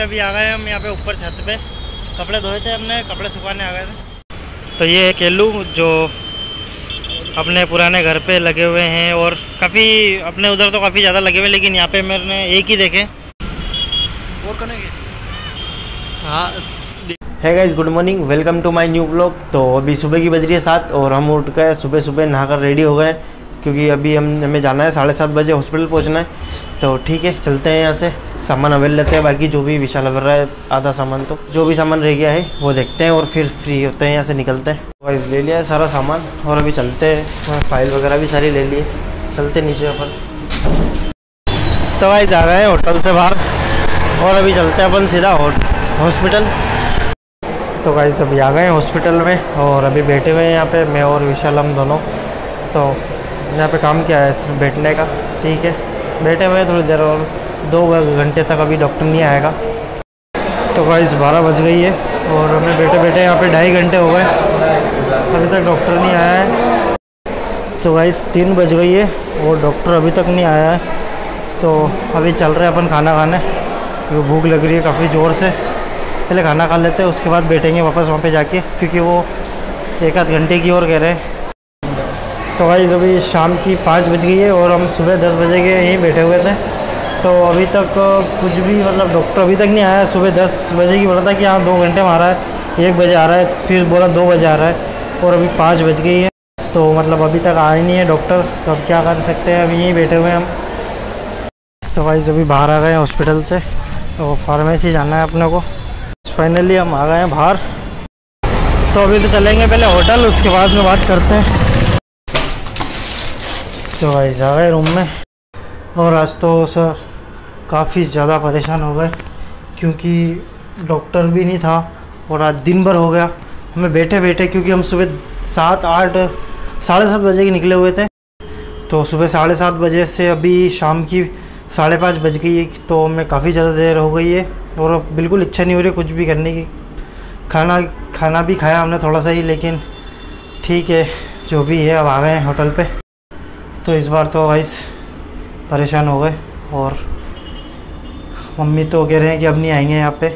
Guys अभी आ गए हम यहाँ पे ऊपर छत पे। कपड़े धोए थे हमने कपड़े सुखाने आ गए थे। तो ये है केलू जो अपने पुराने घर पे लगे हुए हैं और काफ़ी अपने उधर तो काफ़ी ज़्यादा लगे हुए हैं लेकिन यहाँ पे मैंने एक ही देखे। और करेंगे हाँ है guys good morning welcome to my new vlog तो अभी सुबह की बज रही है सात और हम उठ गए सुबह सुबह नहाकर रेडी हो गए। क्योंकि अभी हम, हमें जाना है साढ़े सात बजे हॉस्पिटल पहुँचना है। तो ठीक है, चलते हैं यहाँ से। सामान अवेल लेते हैं, बाकी जो भी विशाल अवेल रहा है, आधा सामान तो। जो भी सामान रह गया है, वो देखते हैं और फिर फ्री होते हैं, यहाँ से निकलते हैं। वाइज ले लिया है सारा सामान और अभी चलते हैं। फ़ाइल वगैरह भी सारी ले लिए। चलते नीचे अपन तो भाई जा रहे हैं होटल से बाहर और अभी चलते हैं अपन सीधा हॉस्पिटल तो भाई अभी आ गए हॉस्पिटल में और अभी बैठे हुए हैं यहाँ पे, मैं और विशाल हम दोनों। तो यहाँ पे काम किया है सिर्फ़ बैठने का, ठीक है। बैठे हुए थोड़ी देर और दो घंटे तक अभी डॉक्टर नहीं आएगा। तो गाइस बारह बज गई है और हमें बैठे बैठे यहाँ पे ढाई घंटे हो गए। अभी तक डॉक्टर नहीं आया है। तो भाई तीन बज गई है और डॉक्टर अभी तक नहीं आया है। तो अभी चल रहे हैं अपन खाना खाने, क्योंकि भूख लग रही है काफ़ी ज़ोर से। पहले खाना खा लेते हैं उसके बाद बैठेंगे वापस वहाँ पे जाके, क्योंकि वो एक आध घंटे की ओर कह रहे हैं। तो भाई अभी शाम की पाँच बज गई है और हम सुबह दस बजे के यहीं बैठे हुए थे। तो अभी तक कुछ भी मतलब डॉक्टर अभी तक नहीं आया। सुबह दस बजे की बोला था कि हाँ दो घंटे में आ रहा है, एक बजे आ रहा है, फिर बोला दो बजे आ रहा है और अभी पाँच बज गई है। तो मतलब अभी तक आया नहीं है डॉक्टर तो अब क्या कर सकते हैं? अभी यहीं बैठे हुए हम। तो भाई अभी बाहर आ गए हैं हॉस्पिटल से। तो फार्मेसी जाना है अपने को। फाइनली हम आ गए हैं बाहर। तो अभी तो चलेंगे पहले होटल उसके बाद में बात करते हैं। तो भाई आ गए रूम में। और आज तो सर, काफ़ी ज़्यादा परेशान हो गए, क्योंकि डॉक्टर भी नहीं था और आज दिन भर हो गया। हमें बैठे बैठे क्योंकि हम सुबह सात, आठ, साढ़े सात बजे के निकले हुए थे। तो सुबह साढ़े सात बजे से अभी शाम की साढ़े पाँच बज गई है तो हमें काफ़ी ज़्यादा देर हो गई है। और बिल्कुल इच्छा नहीं हो रही कुछ भी करने की। खाना खाना भी खाया हमने थोड़ा सा ही, लेकिन ठीक है, जो भी है, अब आ गए हैं होटल पे। तो इस बार तो वाइस परेशान हो गए और मम्मी तो कह रहे हैं कि अब नहीं आएँगे यहाँ पे,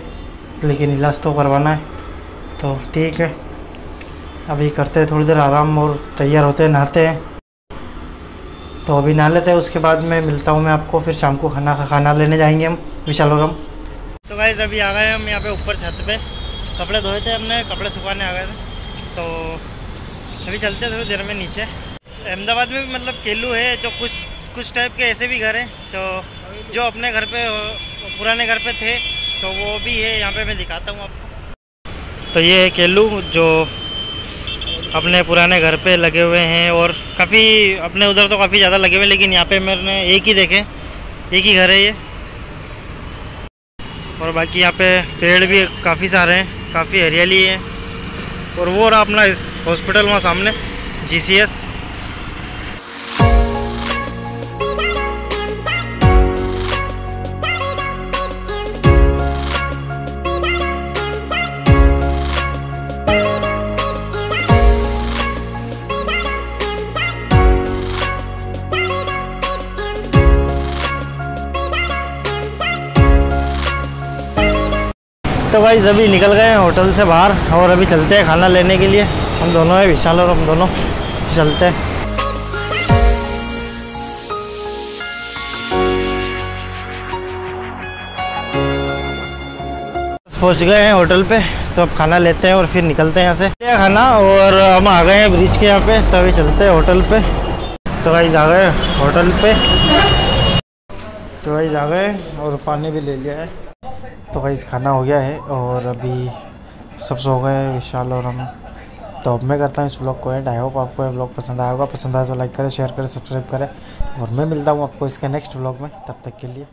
लेकिन इलाज तो करवाना है। तो ठीक है, अभी करते हैं, थोड़ी देर आराम और तैयार होते हैं, नहाते हैं। तो अभी नहा लेते हैं, उसके बाद में मिलता हूँ मैं आपको, फिर शाम को खाना खाना लेने जाएँगे हम, विशाल और हम। तो गाइज़ अभी आ गए हम यहाँ पे ऊपर छत पे। कपड़े धोए थे हमने, कपड़े सुखाने आ गए थे। तो अभी चलते थोड़ी देर में नीचे। अहमदाबाद में भी मतलब केलू है जो कुछ कुछ टाइप के ऐसे भी घर हैं तो जो अपने घर पे, पुराने घर पे थे तो वो भी है, यहाँ पे मैं दिखाता हूँ आपको। तो ये है केलू, जो अपने पुराने घर पे लगे हुए हैं, और काफ़ी अपने उधर तो काफ़ी ज़्यादा लगे हुए लेकिन यहाँ पे मैंने एक ही देखे, एक ही घर है ये। और बाकी यहाँ पे पेड़ भी काफ़ी सारे हैं, काफ़ी हरियाली है। और वो रहा अपना इस हॉस्पिटल वहाँ सामने जीसीएस तो भाई अभी निकल गए हैं होटल से बाहर और अभी चलते हैं खाना लेने के लिए। हम दोनों हैं, विशाल और हम दोनों। चलते हैं। पहुँच गए हैं होटल पे तो अब खाना लेते हैं और फिर निकलते हैं यहाँ से। खाना और हम आ गए हैं ब्रिज के यहाँ पे तो अभी चलते हैं होटल पे। तो भाई जा गए होटल पे। तो भाई आ गए और पानी भी ले लिया है। तो भाई खाना हो गया है और अभी सब सो गए विशाल और हम तो अब मैं करता हूँ इस ब्लॉग को एंड आई होप आपको ये ब्लॉग पसंद आया होगा। पसंद आया तो लाइक करें शेयर करें सब्सक्राइब करें और मैं मिलता हूँ आपको इसके नेक्स्ट ब्लॉग में। तब तक के लिए